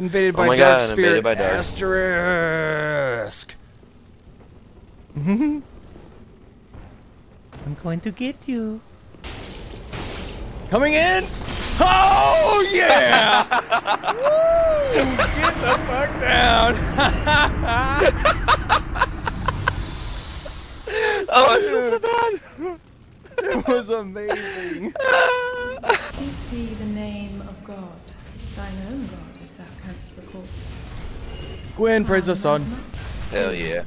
Invaded Oh by my Dark God, Spirit invaded by Dark. Asterisk. I'm going to get you. Coming in. Oh yeah! Woo! Get the fuck down! Oh, I feel so bad. It was amazing. Speak thee the name of God, thine own God, if thou canst recall. Gwen, praise the sun. Hell yeah.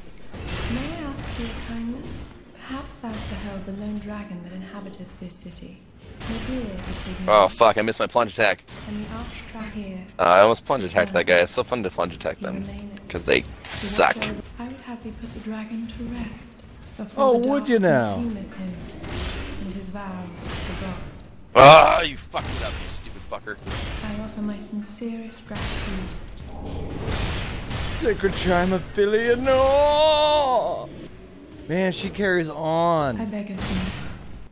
May I ask thee a kindness? Perhaps thou hast beheld the lone dragon that inhabited this city. Midir is his name, Oh fuck! I missed my plunge attack. and the arch-traheer Uh, I almost plunge attacked that guy. It's so fun to plunge attack them because they suck. I would have thee put the dragon to rest. Oh, would you now? consumeth him, and his vows are forgot. Ah, you fucked it up, you stupid fucker. I offer my sincerest gratitude. Sacred chime affiliate, no! Man, she carries on. I beg of thee,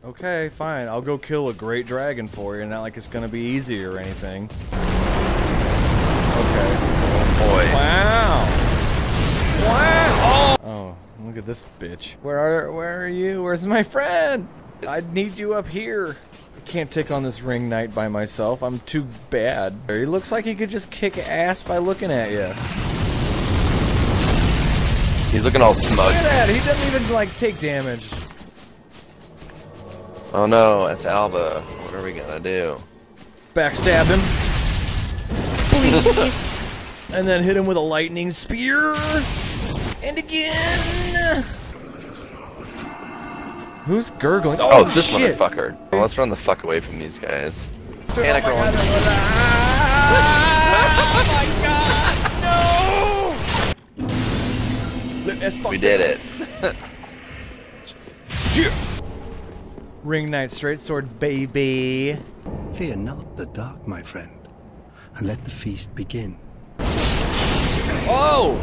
Okay, fine. I'll go kill a great dragon for you. Not like it's gonna be easy or anything. Okay. Boy. Wow. Wow. Oh. Oh, look at this bitch. Where are Where are you? Where's my friend? I need you up here. I can't take on this ring knight by myself. I'm too bad. He looks like he could just kick ass by looking at you. He's looking all smug. Look at that. He doesn't even like take damage. Oh no, that's Alba. What are we gonna do? Backstab him. and then hit him with a lightning spear. And again. Who's gurgling? Oh, Oh, this shit. motherfucker. Well, let's run the fuck away from these guys. Panic oh rolling. God, oh my god! No! We did it. Ring Knight Straight Sword, baby. Fear not the dark, my friend, and let the feast begin. Oh!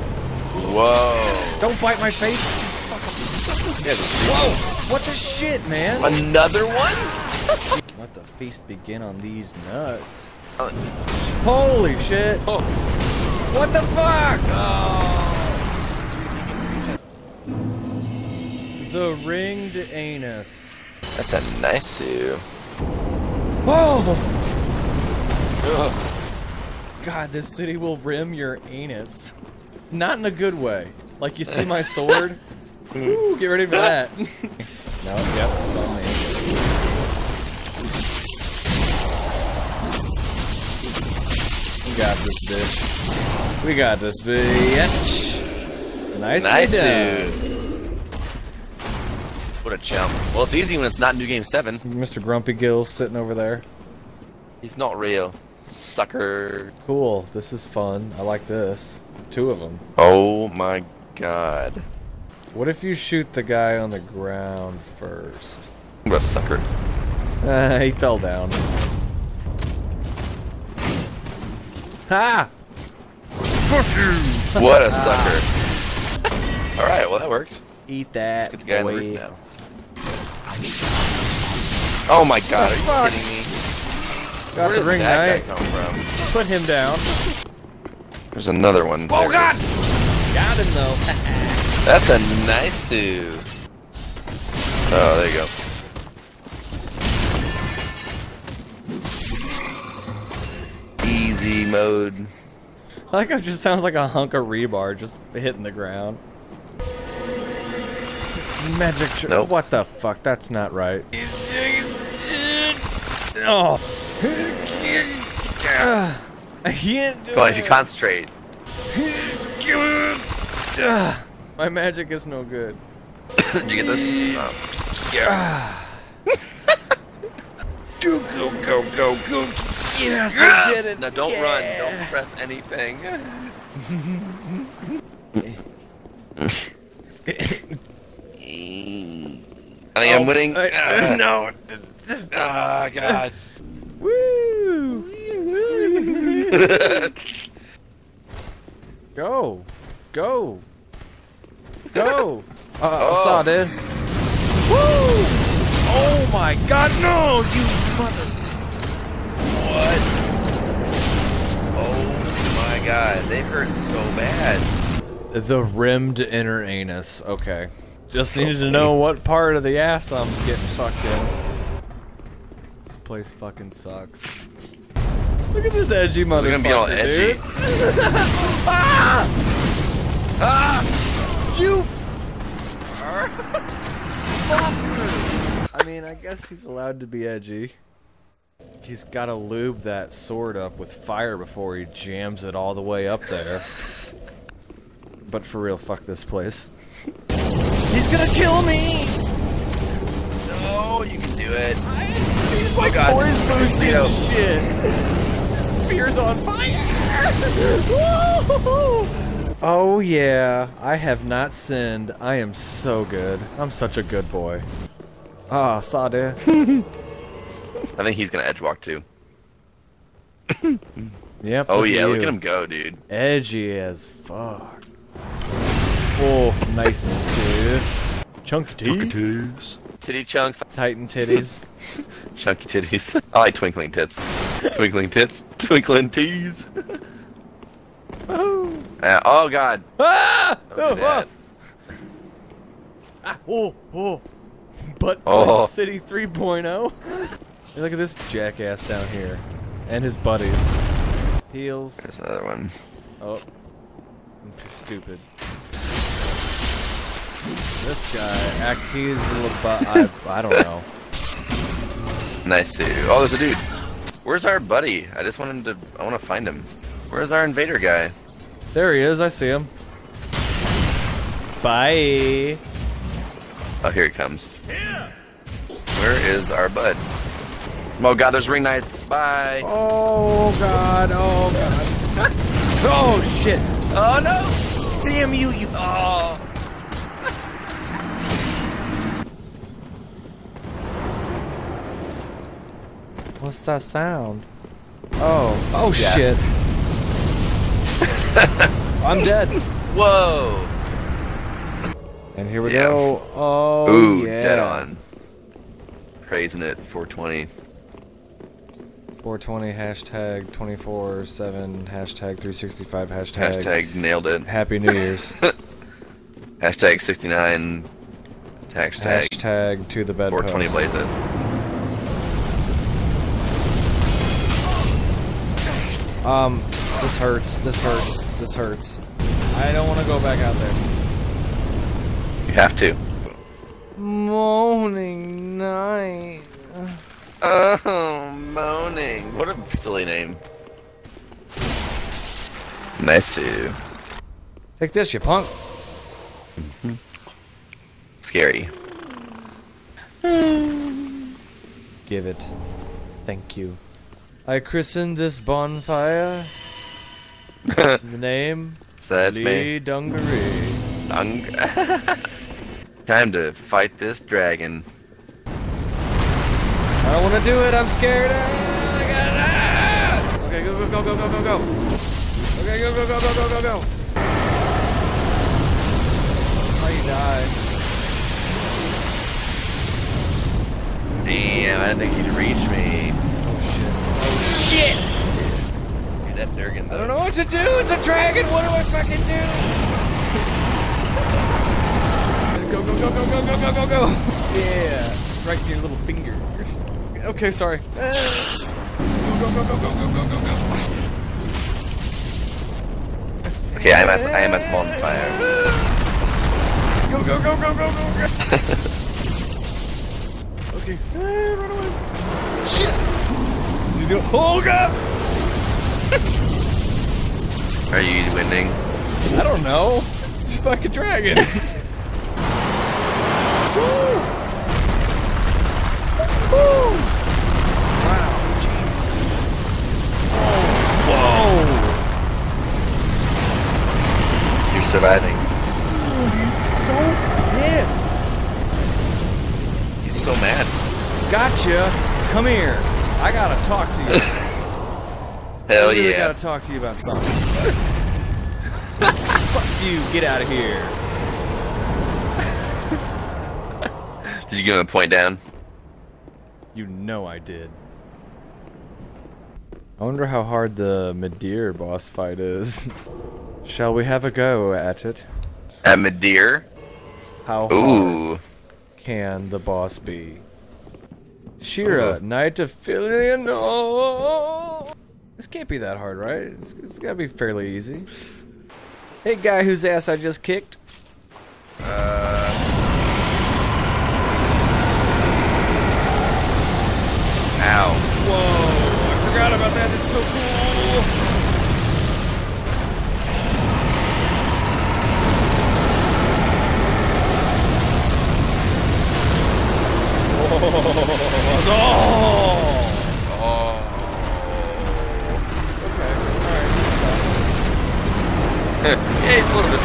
Whoa. Don't bite my face. Yeah, Whoa! What the shit, man? Another one? Let the feast begin on these nuts. Uh, Holy shit! Oh. What the fuck? The ringed anus. That's a nice suit. Whoa! Ugh. God, this city will rim your anus. Not in a good way. Like you see my sword? Mm. Ooh, get ready for that. no, yep, it's on me. We got this bitch. We got this bitch. Nice, Nice done. suit. What a chump. Well, it's easy when it's not New Game 7. Mr. Grumpy Gills sitting over there. He's not real. Sucker. Cool. This is fun. I like this. Two of them. Oh my god. What if you shoot the guy on the ground first? What a sucker. Uh, he fell down. Ha! What a sucker. Alright, well that worked. Eat that. Get the guy in the roof now. Oh my god, are you kidding me? Got Where the did ring that knight. guy come from? Put him down. There's another one. Oh, There it God! Got him though. That's a nice suit. Oh, there you go. Easy mode. I like it just sounds like a hunk of rebar just hitting the ground. Magic. Nope. What the fuck? That's not right. Oh. I can't do Come on, you concentrate. My magic is no good. Did you get this? Oh. Go, go, go, go, go. Yes, I Yes! did it. Now don't run. Yeah. Don't press anything. I think I'm winning. I- Ah. no. Ah, God. Woo! Go. Go. Go. Uh, Oh. saw dude. Woo! Oh my god, no! You mother. What? Oh my god, they hurt so bad. The rimmed inner anus. Okay. Just So needed to funny. know what part of the ass I'm getting fucked in. This place fucking sucks. Look at this edgy motherfucker, They're gonna be all edgy. ah! Ah! You. I mean, I guess he's allowed to be edgy. He's gotta lube that sword up with fire before he jams it all the way up there. But for real, fuck this place. He's gonna kill me! No, you can do it. I, He's oh like God. force boosting Yo. and shit. Spear's on fire! Woo! oh yeah, I have not sinned. I am so good. I'm such a good boy. Ah, Sade. I think he's gonna edge walk too. Yep. Oh yeah, look at him go, dude. Edgy as fuck. Oh, nice. dude. Chunky titties. Titty chunks, Titan titties. chunky titties. I like twinkling tits. twinkling tits, twinkling tees. Oh. Uh, oh god. ah! Don't do Oh, that. ah! Oh, oh. Butt Oh. City 3.0. Hey, look at this jackass down here. And his buddies. Heels. There's another one. Oh. I'm too stupid. This guy, act, he's a little butt. I, I don't know. Nice too. Oh, there's a dude. Where's our buddy? I just want him to. I want to find him. Where's our invader guy? There he is. I see him. Bye. Oh, here he comes. Where is our bud? Oh god, there's ring knights. Bye. Oh god. Oh god. oh shit. Oh no! Damn you! You. Oh. What's that sound? Oh. Oh Yeah. shit. I'm dead. Whoa. And here we Yeah. go. Oh Ooh, yeah. dead on. Praising it. 420. 420 hashtag 24 7 hashtag 365 hashtag, Hashtag nailed it. Happy New Year's. Hashtag 69. Hashtag hashtag to the bed 420 blaze it. Um, this hurts. This hurts. This hurts. I don't want to go back out there. You have to. Moaning night. Oh, moaning. What a silly name. Nice to Take this, you punk. Scary. Give it. Thank you. I christened this bonfire. the name So that's me. Lee Dungaree. Dung- Time to fight this dragon. I don't want to do it. I'm scared. Ah, I got it. Ah! Okay, go, go, go, go, go, go, go. Okay, go, go, go, go, go, go, go. How you die? Damn, I didn't think he'd reach me. Oh shit! Dude, that Durgan I don't know what to do. It's a dragon. What do I fucking do? Go, go, go, go, go, go, go, go, go. Yeah. Right in your little finger. Okay, sorry. Ah. Go, go, go, go, go, go, go, go. Okay, I'm at I am at bonfire. Go, go, go, go, go, go, go. okay. What's he doing? Oh, God. Are you winning? I don't know. It's a fucking dragon. Woo. Woo. Wow. Jesus. Oh. You're surviving. Whoa. He's so pissed. He's so mad. Gotcha. Come here. I gotta talk to you. Hell I really yeah. gotta talk to you about something. Fuck you. Get out of here. Did you give him a point down? You know I did. I wonder how hard the Midir boss fight is. Shall we have a go at it? At Midir? How hard Ooh. can the boss be? Shira, Uh-huh. Knight of Filion. Oh! This can't be that hard, right? It's, it's gotta be fairly easy. Hey, guy whose ass I just kicked. Ow. Whoa! I forgot about that. It's so cool. Oh! Oh. Okay. All right. yeah, it's a little difficult.